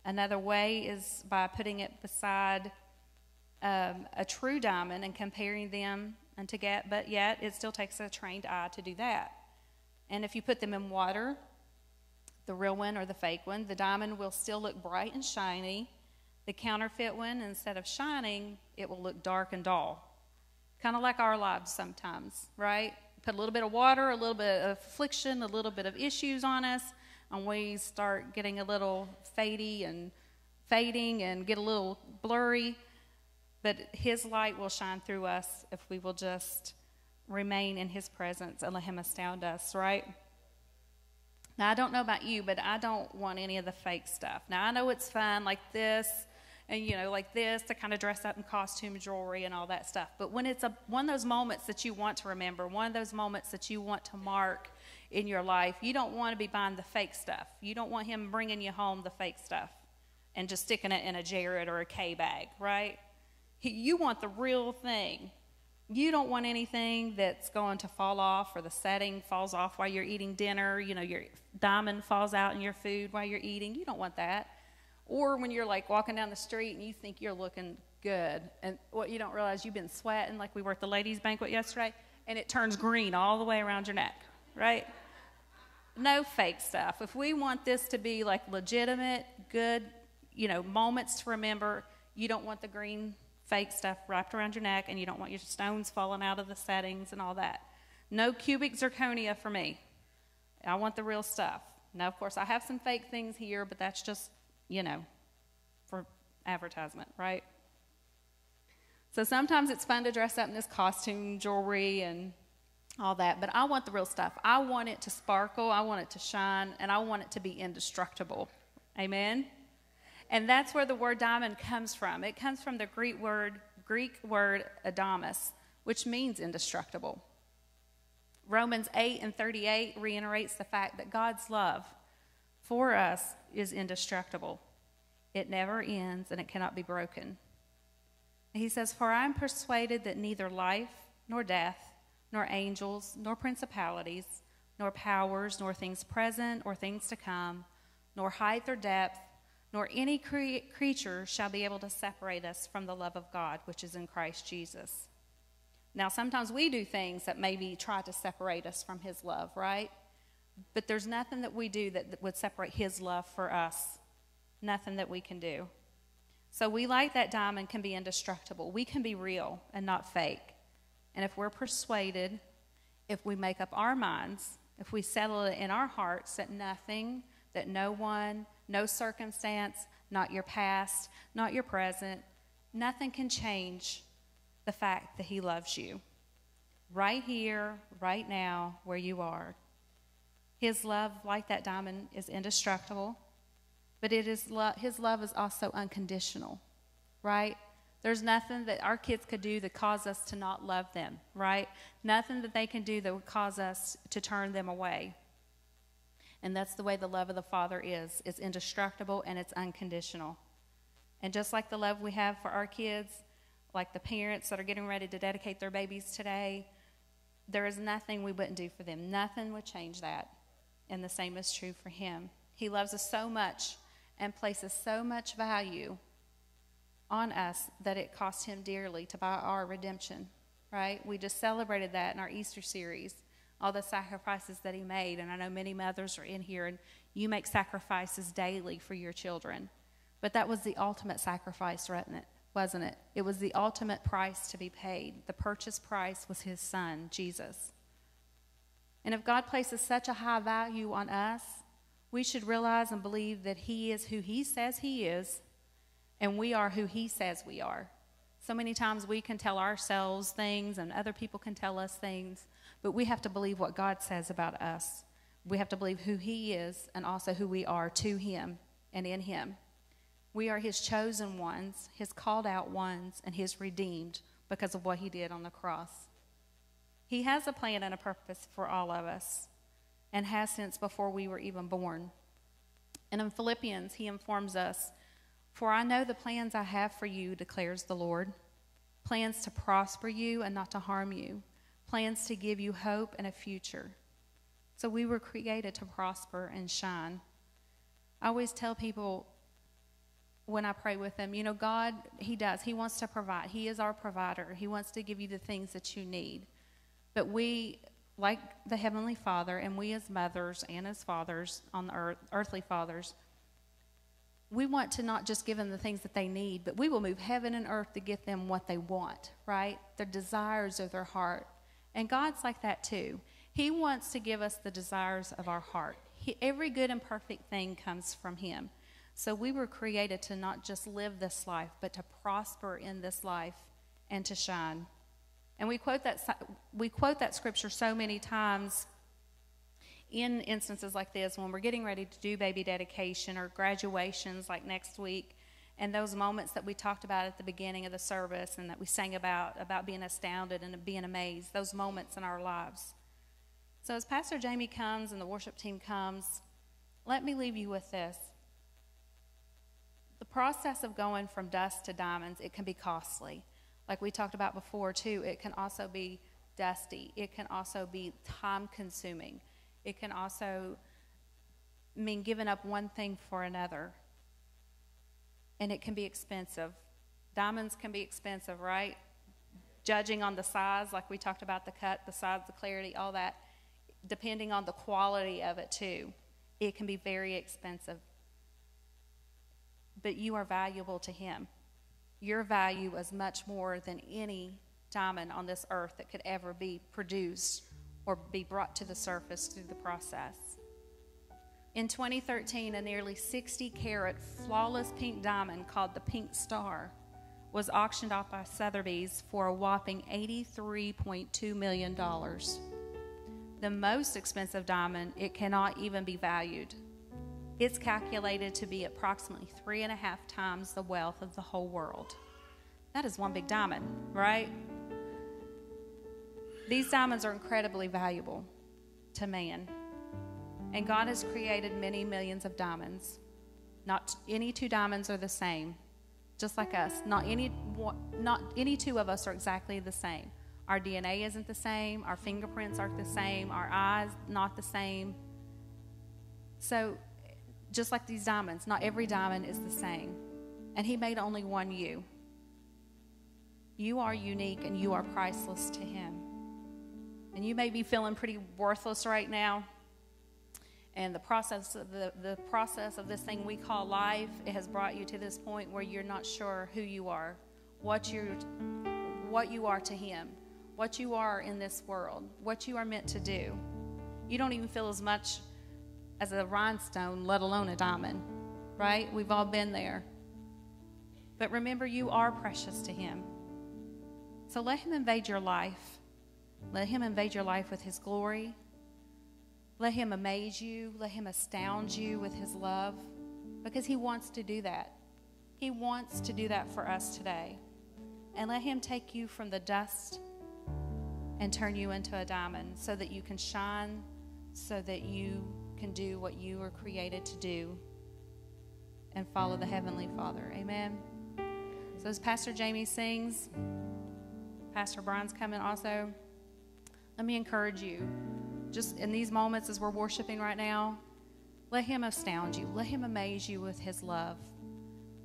Another way is by putting it beside um, a true diamond and comparing them and to get, but yet it still takes a trained eye to do that. And if you put them in water, the real one or the fake one, the diamond will still look bright and shiny the counterfeit one, instead of shining, it will look dark and dull. Kind of like our lives sometimes, right? Put a little bit of water, a little bit of affliction, a little bit of issues on us, and we start getting a little fadey and fading and get a little blurry. But His light will shine through us if we will just remain in His presence and let Him astound us, right? Now, I don't know about you, but I don't want any of the fake stuff. Now, I know it's fun, like this and you know like this to kind of dress up in costume jewelry and all that stuff but when it's a, one of those moments that you want to remember one of those moments that you want to mark in your life. You don't want to be buying the fake stuff. You don't want him bringing you home the fake stuff and just sticking it in a Jared or a Kay bag right you want the real thing. You don't want anything that's going to fall off or the setting falls off while you're eating dinner you know your diamond falls out in your food while you're eating. You don't want that. Or when you're like walking down the street and you think you're looking good. And what you don't realize, you've been sweating like we were at the ladies' banquet yesterday, and it turns green all the way around your neck, right? No fake stuff. If we want this to be like legitimate, good, you know, moments to remember, you don't want the green fake stuff wrapped around your neck, and you don't want your stones falling out of the settings and all that. No cubic zirconia for me. I want the real stuff. Now, of course, I have some fake things here, but that's just, you know, for advertisement, right? So sometimes it's fun to dress up in this costume, jewelry, and all that, but I want the real stuff. I want it to sparkle, I want it to shine, and I want it to be indestructible. Amen? And that's where the word diamond comes from. It comes from the Greek word, Greek word adamas, which means indestructible. Romans 8 and 38 reiterates the fact that God's love for us is indestructible. It never ends and it cannot be broken. He says, For I am persuaded that neither life, nor death, nor angels, nor principalities, nor powers, nor things present or things to come, nor height or depth, nor any cre- creature shall be able to separate us from the love of God, which is in Christ Jesus. Now, sometimes we do things that maybe try to separate us from His love, right? But there's nothing that we do that, that would separate His love for us. Nothing that we can do. So we, like that diamond, can be indestructible. We can be real and not fake. And if we're persuaded, if we make up our minds, if we settle it in our hearts that nothing, that no one, no circumstance, not your past, not your present, nothing can change the fact that He loves you. Right here, right now, where you are. His love, like that diamond, is indestructible, but it is lo- His love is also unconditional, right? There's nothing that our kids could do that cause us to not love them, right? Nothing that they can do that would cause us to turn them away. And that's the way the love of the Father is. It's indestructible and it's unconditional. And just like the love we have for our kids, like the parents that are getting ready to dedicate their babies today, there is nothing we wouldn't do for them. Nothing would change that. And the same is true for Him. He loves us so much and places so much value on us that it cost Him dearly to buy our redemption, right? We just celebrated that in our Easter series, all the sacrifices that He made. And I know many mothers are in here, and you make sacrifices daily for your children. But that was the ultimate sacrifice, wasn't it? Wasn't it? It was the ultimate price to be paid. The purchase price was His Son, Jesus. And if God places such a high value on us, we should realize and believe that He is who He says He is, and we are who He says we are. So many times we can tell ourselves things, and other people can tell us things, but we have to believe what God says about us. We have to believe who He is and also who we are to Him and in Him. We are His chosen ones, His called out ones, and His redeemed because of what He did on the cross. He has a plan and a purpose for all of us and has since before we were even born. And in Philippians, he informs us For I know the plans I have for you, declares the Lord plans to prosper you and not to harm you, plans to give you hope and a future. So we were created to prosper and shine. I always tell people when I pray with them, you know, God, He does. He wants to provide. He is our provider. He wants to give you the things that you need. But we, like the Heavenly Father, and we as mothers and as fathers on the earth, earthly fathers, we want to not just give them the things that they need, but we will move heaven and earth to get them what they want, right? Their desires of their heart. And God's like that too. He wants to give us the desires of our heart. He, every good and perfect thing comes from Him. So we were created to not just live this life, but to prosper in this life and to shine. And we quote that, we quote that scripture so many times in instances like this when we're getting ready to do baby dedication or graduations like next week and those moments that we talked about at the beginning of the service and that we sang about about being astounded and being amazed those moments in our lives. So as pastor jamie comes and the worship team comes let me leave you with this. The process of going from dust to diamonds it can be costly. Like we talked about before too it can also be dusty. It can also be time consuming it can also mean giving up one thing for another. And it can be expensive. Diamonds can be expensive, right? Judging on the size, like we talked about the cut, the size, the clarity, all that, depending on the quality of it too, it can be very expensive. But you are valuable to Him. Your value is much more than any diamond on this earth that could ever be produced or be brought to the surface through the process. In 2013, a nearly 60 carat flawless pink diamond called the Pink Star was auctioned off by Sotheby's for a whopping $83.2 million. The most expensive diamond, it cannot even be valued. It's calculated to be approximately three and a half times the wealth of the whole world. That is one big diamond, right? These diamonds are incredibly valuable to man. And God has created many millions of diamonds. Not any two diamonds are the same, just like us. Not any, not any two of us are exactly the same. Our DNA isn't the same, our fingerprints aren't the same, our eyes not the same. So, just like these diamonds, not every diamond is the same. And He made only one you. You are unique and you are priceless to Him. And you may be feeling pretty worthless right now. And the process of the, the process of this thing we call life, it has brought you to this point where you're not sure who you are, what you what you are to him, what you are in this world, what you are meant to do. You don't even feel as much as a rhinestone, let alone a diamond. Right? We've all been there. But remember you are precious to him. So let him invade your life. Let him invade your life with his glory. Let him amaze you. Let him astound you with his love because he wants to do that. He wants to do that for us today. And let him take you from the dust and turn you into a diamond so that you can shine, so that you can do what you were created to do and follow the Heavenly Father. Amen. So as Pastor Jamie sings, Pastor Bryan's coming also. Let me encourage you, just in these moments as we're worshiping right now, let Him astound you. Let Him amaze you with His love.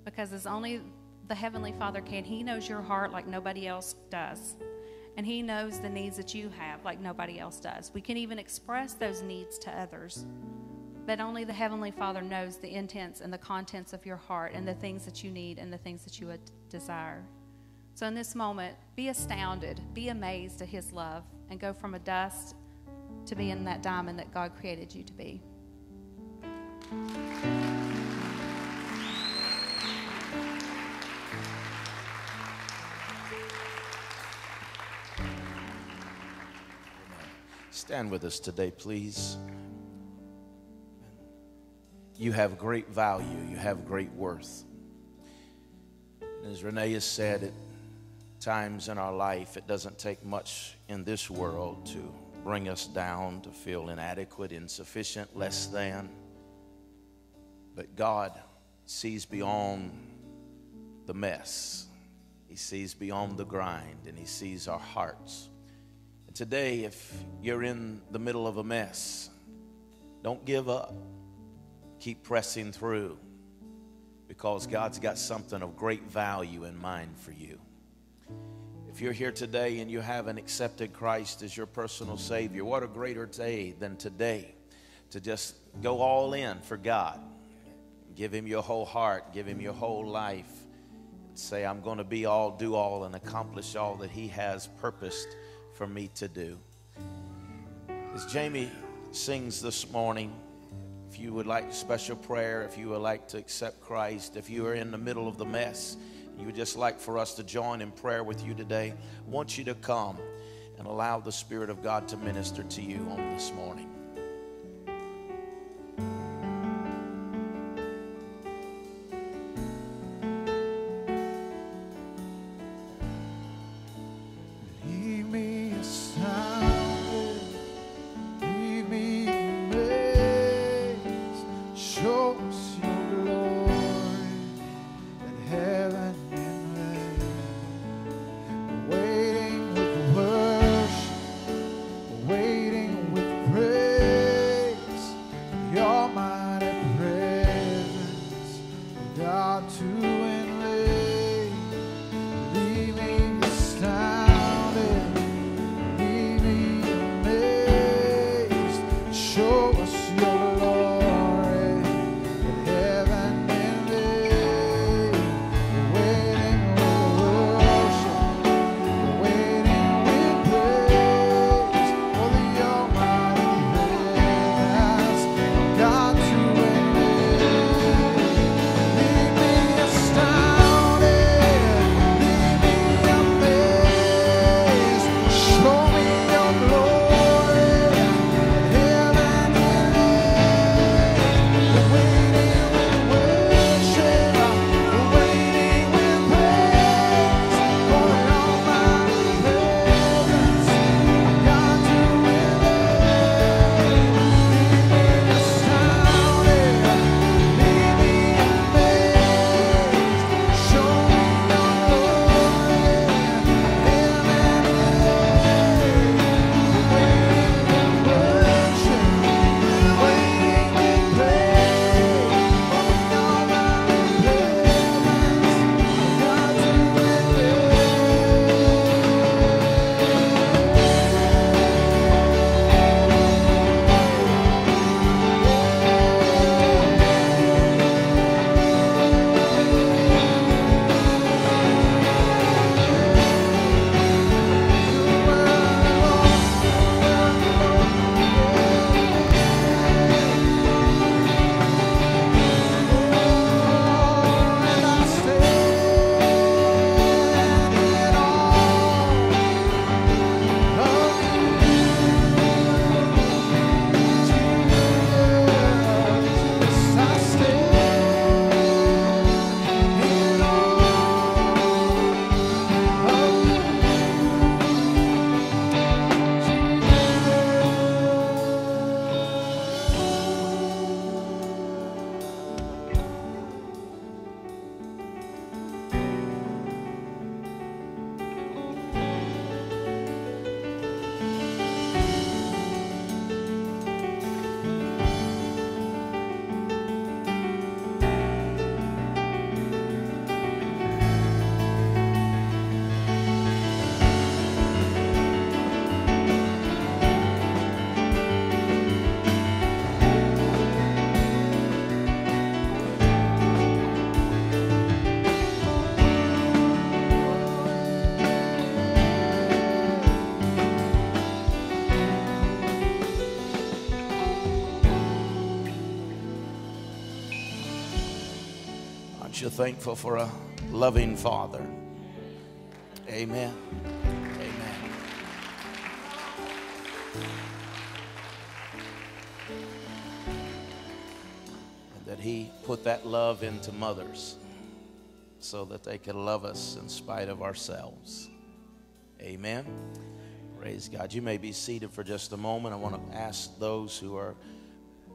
Because as only the Heavenly Father can, He knows your heart like nobody else does. And He knows the needs that you have like nobody else does. We can even express those needs to others. But only the Heavenly Father knows the intents and the contents of your heart and the things that you need and the things that you would desire. So in this moment, be astounded, be amazed at His love, and go from a dust to being that diamond that God created you to be. Stand with us today, please. You have great value, you have great worth. As Renee has said, at times in our life, it doesn't take much in this world to bring us down, to feel inadequate, insufficient, less than. But God sees beyond the mess, He sees beyond the grind, and He sees our hearts. And today, if you're in the middle of a mess, don't give up. Keep pressing through because God's got something of great value in mind for you. If you're here today and you haven't accepted Christ as your personal Savior, what a greater day than today to just go all in for God. Give Him your whole heart, give Him your whole life. Say, I'm going to be all, do all, and accomplish all that He has purposed for me to do. As Jamie sings this morning, if you would like special prayer, if you would like to accept Christ, if you are in the middle of the mess, you would just like for us to join in prayer with you today, I want you to come and allow the Spirit of God to minister to you on this morning. Aren't you thankful for a loving father? Amen. Amen. And that he put that love into mothers so that they could love us in spite of ourselves. Amen. Praise God. You may be seated for just a moment. I want to ask those who are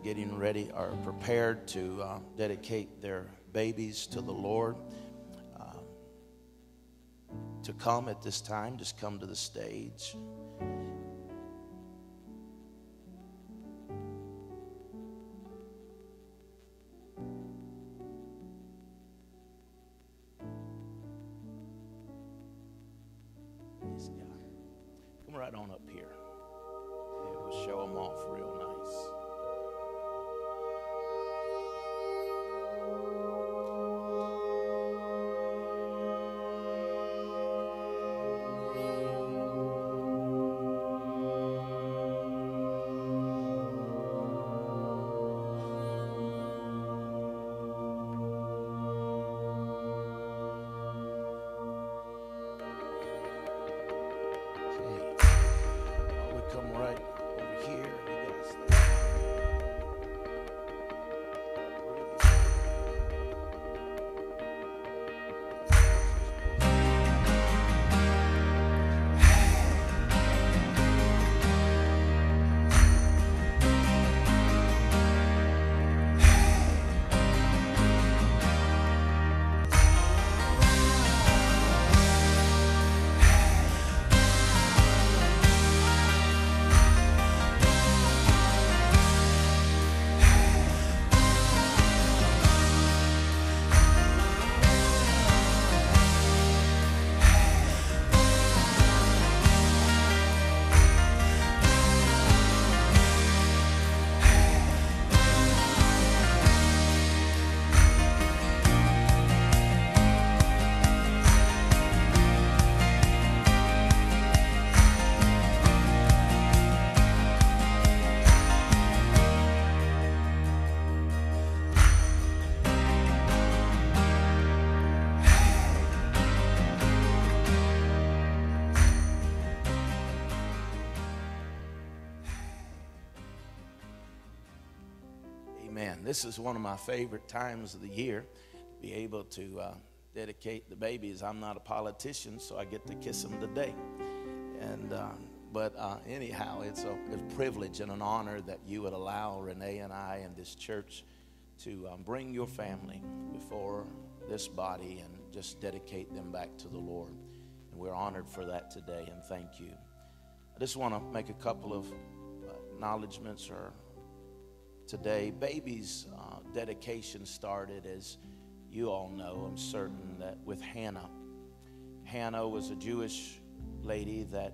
getting ready, are prepared to uh, dedicate their babies to the Lord, uh, to come at this time. Just come to the stage. Come right on up here. Yeah, we'll show them off real nice. This is one of my favorite times of the year. To be able to uh, dedicate the babies. I'm not a politician, so I get to kiss them today. And uh, but uh, anyhow, it's a, a privilege and an honor that you would allow Renee and I and this church to um, bring your family before this body and just dedicate them back to the Lord. And we're honored for that today, and thank you. I just want to make a couple of uh, acknowledgments or today. Baby's uh, dedication started, as you all know, I'm certain, that with Hannah. Hannah was a Jewish lady that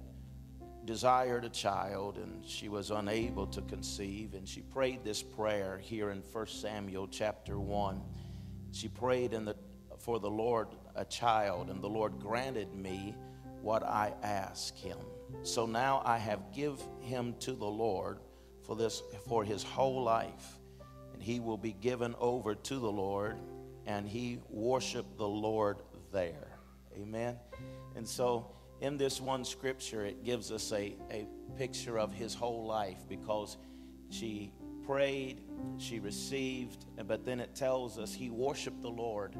desired a child and she was unable to conceive and she prayed this prayer here in 1 Samuel chapter 1 she prayed in the for the Lord a child and the Lord granted me what I asked him so now I have give him to the Lord for this for his whole life. And he will be given over to the Lord and he worshiped the Lord there. Amen? And so in this one scripture, it gives us a, a picture of his whole life because she prayed, she received, but then it tells us he worshiped the Lord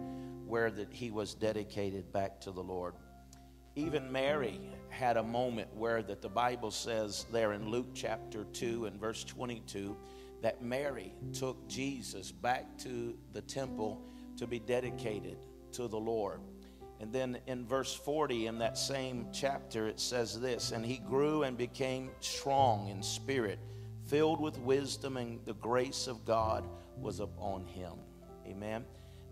where that he was dedicated back to the Lord. Even Mary had a moment where that the Bible says there in Luke chapter 2 and verse 22 that Mary took Jesus back to the temple to be dedicated to the Lord. And then in verse 40 in that same chapter, it says this And he grew and became strong in spirit, filled with wisdom, and the grace of God was upon him. Amen.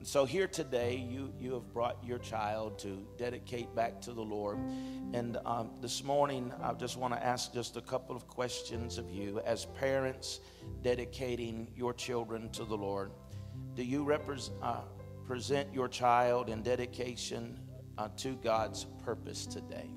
And so here today, you, you have brought your child to dedicate back to the Lord. And um, this morning, I just want to ask just a couple of questions of you as parents dedicating your children to the Lord. Do you represent? Uh, present your child in dedication uh, to God's purpose today.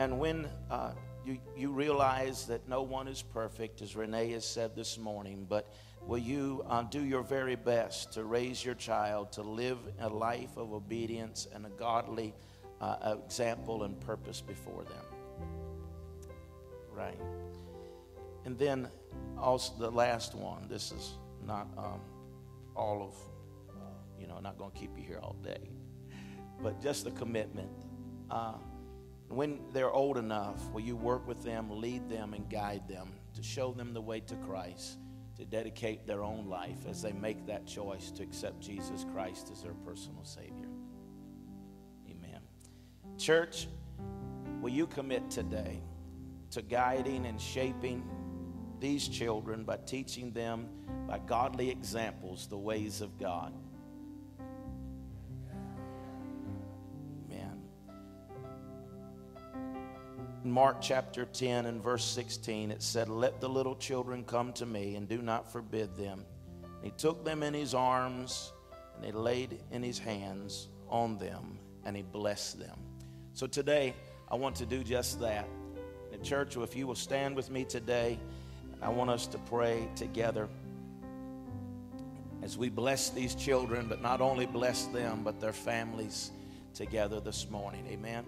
And when uh, you, you realize that no one is perfect, as Renee has said this morning, but will you uh, do your very best to raise your child to live a life of obedience and a godly uh, example and purpose before them? Right. And then also the last one. This is not um, all of, uh, you know, not going to keep you here all day, but just the commitment. Uh, when they're old enough, will you work with them, lead them, and guide them to show them the way to Christ, to dedicate their own life as they make that choice to accept Jesus Christ as their personal Savior? Amen. Church, will you commit today to guiding and shaping these children by teaching them by godly examples the ways of God? Mark chapter 10 and verse 16, it said, Let the little children come to me and do not forbid them. And he took them in his arms and he laid in his hands on them and he blessed them. So today, I want to do just that. The church, if you will stand with me today, I want us to pray together as we bless these children, but not only bless them, but their families together this morning. Amen.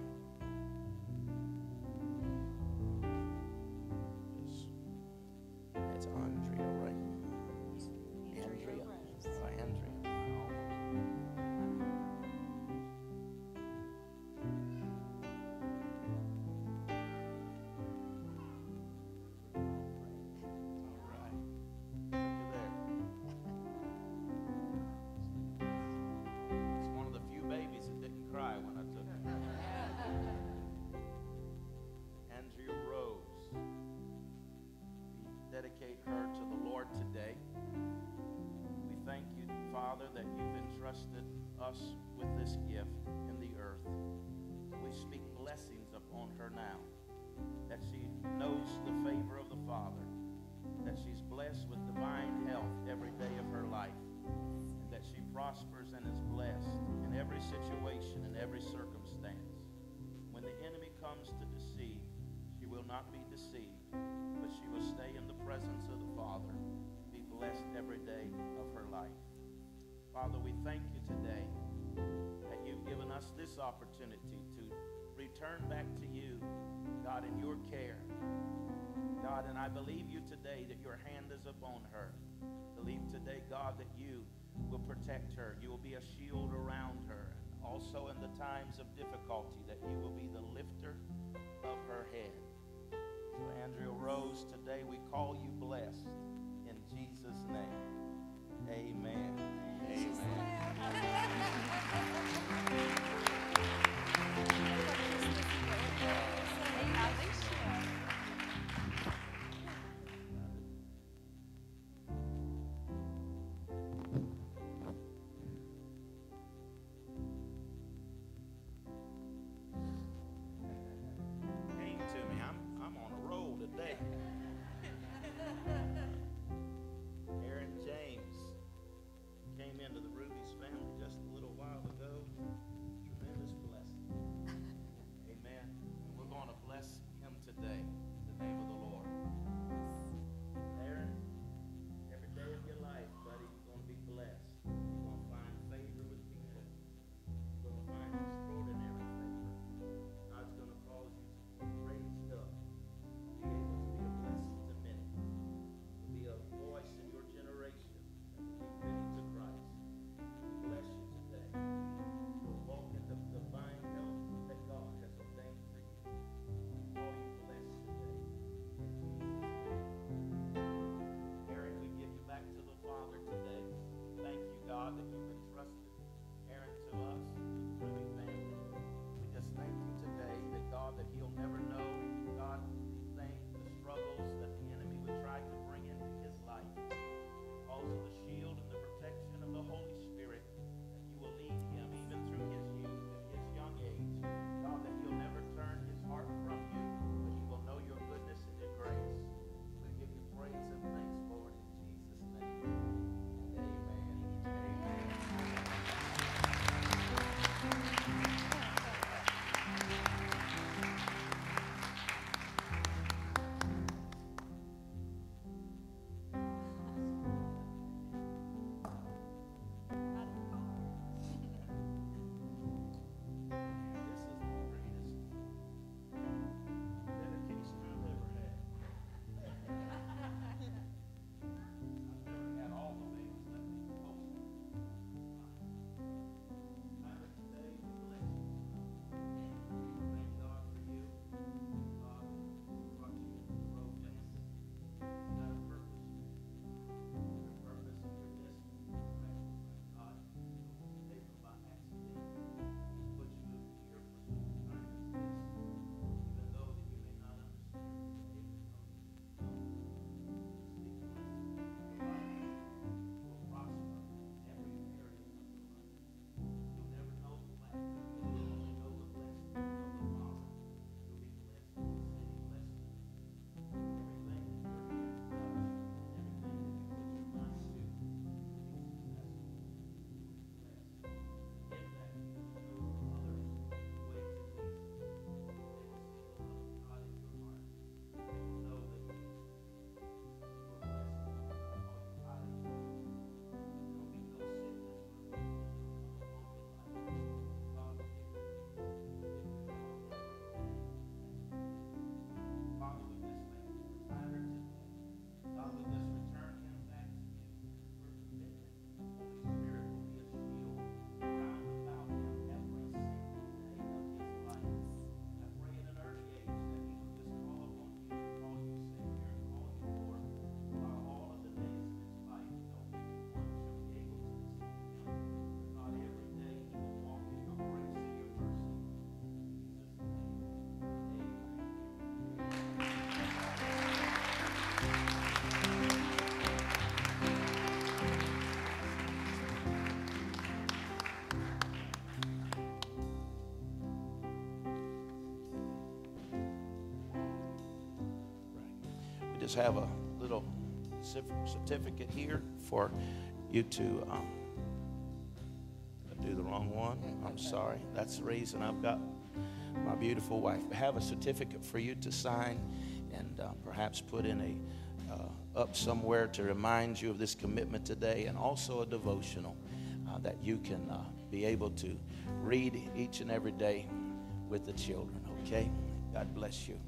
God, that you will protect her. You will be a shield around her. And Also in the times of difficulty, that you will be the lifter of her head. So, Andrea Rose, today we call you blessed in Jesus' name. Just have a little certificate here for you to. Um, do the wrong one. I'm sorry. That's the reason I've got my beautiful wife. Have a certificate for you to sign and uh, perhaps put in a uh, up somewhere to remind you of this commitment today, and also a devotional uh, that you can uh, be able to read each and every day with the children. Okay? God bless you.